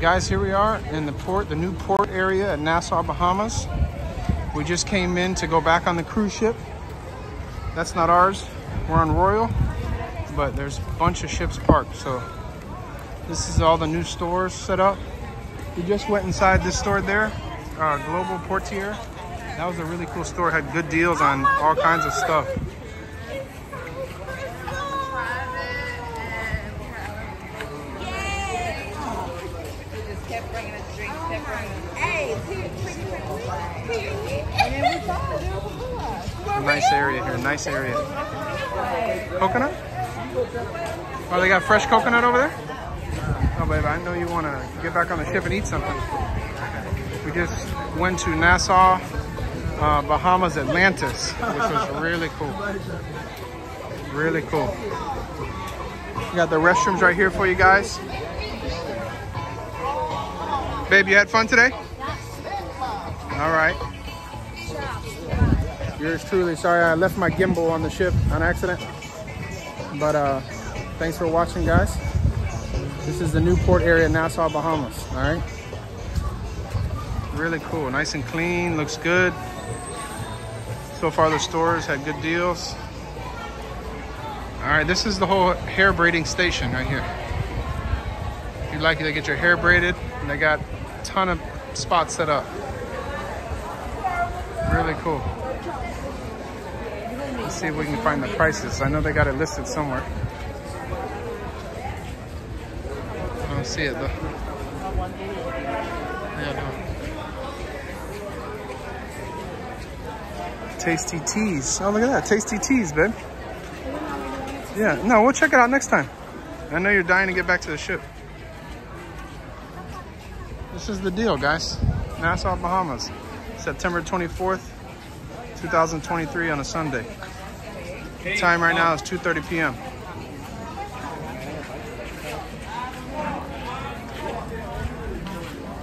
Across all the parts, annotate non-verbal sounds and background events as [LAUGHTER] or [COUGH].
Guys, here we are in the port, the new port area at Nassau, Bahamas. We just came in to go back on the cruise ship. That's not ours. We're on Royal, but there's a bunch of ships parked. So this is all the new stores set up. We just went inside this store there, uh, Global Portier. That was a really cool store. Had good deals on all kinds of stuff. Nice area here, nice area. Coconut? Oh, they got fresh coconut over there? Oh, babe, I know you want to get back on the ship and eat something. We just went to Nassau, uh, Bahamas, Atlantis, which was really cool. Really cool. We got the restrooms right here for you guys. Babe, you had fun today? All right. Yours truly. Sorry I left my gimbal on the ship on accident. But uh, thanks for watching, guys. This is the Newport area, Nassau, Bahamas. All right. Really cool. Nice and clean. Looks good. So far, the stores had good deals. All right, this is the whole hair braiding station right here. If you'd like to get your hair braided, they got ton of spots set up. Really cool. Let's see if we can find the prices. I know they got it listed somewhere. I don't see it though. Yeah. Tasty Teas. Oh, look at that. Tasty Teas, babe. Yeah, no, we'll check it out next time. I know you're dying to get back to the ship. This is the deal, guys. Nassau, Bahamas. September 24th, 2023 on a Sunday. Time right now is 2.30 p.m.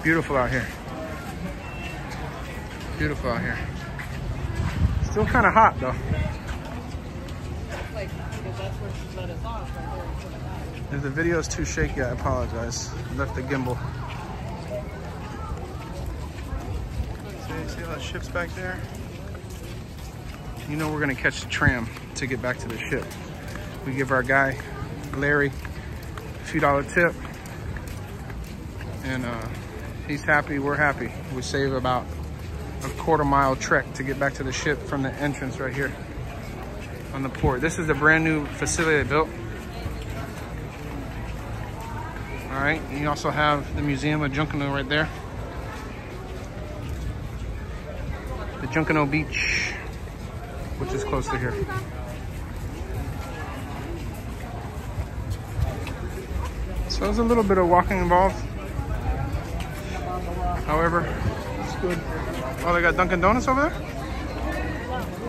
Beautiful out here. Beautiful out here. Still kind of hot though. If the video is too shaky, I apologize. I left the gimbal. See, all the ships back there? You know we're gonna catch the tram to get back to the ship. We give our guy, Larry, a few dollar tip. And uh, he's happy, we're happy. We save about a quarter mile trek to get back to the ship from the entrance right here on the port. This is the brand new facility they built. All right, and you also have the Museum of Junkanoo right there. The Junkanoo Beach, which is close to here. So there's a little bit of walking involved. However, it's good. Oh, they got Dunkin' Donuts over there?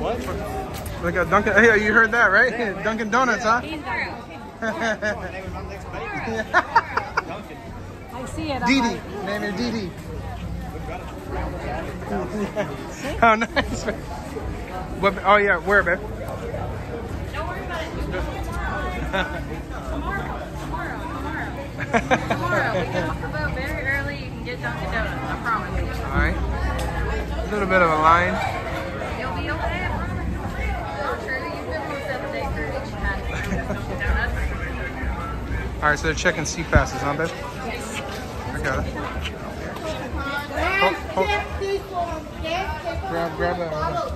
What? They got Dunkin', hey, you heard that, right? Yeah, [LAUGHS] Dunkin' Donuts, huh? [LAUGHS] I see it. Dee Dee, name her Dee Dee. [LAUGHS] oh, nice. What, oh, yeah, where, babe? Don't worry about it. tomorrow, tomorrow, tomorrow. tomorrow. We can walk the boat very early. You can get Dunkin' Donuts. I promise you. All right. A little bit of a line. You'll be okay. I promise. True, you've been on a seven-day cruise. You had Dunkin' Donuts. [LAUGHS] All right, so they're checking sea passes, huh, babe? I got it. Grab, grab that. Right.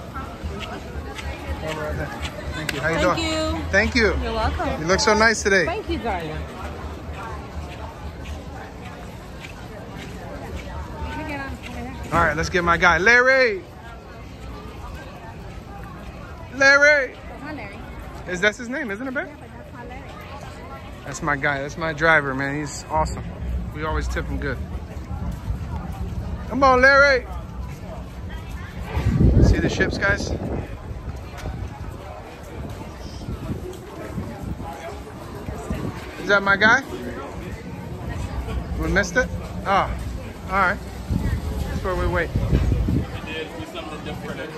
Grab right there. Thank you. How you Thank doing? you. Thank you. You're welcome. You look so nice today. Thank you, darling. All right, let's get my guy, Larry. Larry. Larry. Is that's his name, isn't it, babe? Yeah, that's my Larry. That's my guy. That's my driver, man. He's awesome. We always tip him good. Come on, Larry. See the ships, guys? Is that my guy? We missed it? Oh, all right. That's where we wait.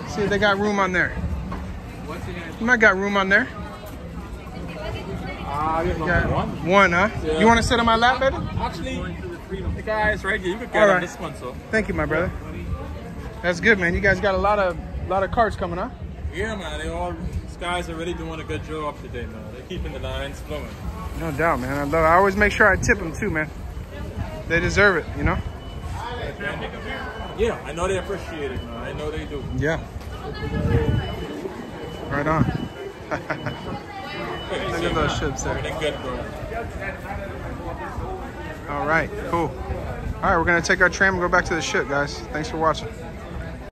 See they got room on there. You might got room on there. Ah, you Got one, huh? You want to sit on my lap, baby? Actually, guys right here. You can get right. this one, so. Thank you, my brother. That's good, man. You guys got a lot of lot of carts coming, huh? Yeah, man. They all these guys are really doing a good job today, man. They're keeping the lines flowing. No doubt, man. I love. I always make sure I tip them too, man. They deserve it, you know. Yeah, I know they appreciate it, man. I know they do. Yeah. Right on. [LAUGHS] Look at those ships there. Everything good, bro. All right, cool. All right, we're gonna take our tram and go back to the ship, guys. Thanks for watching.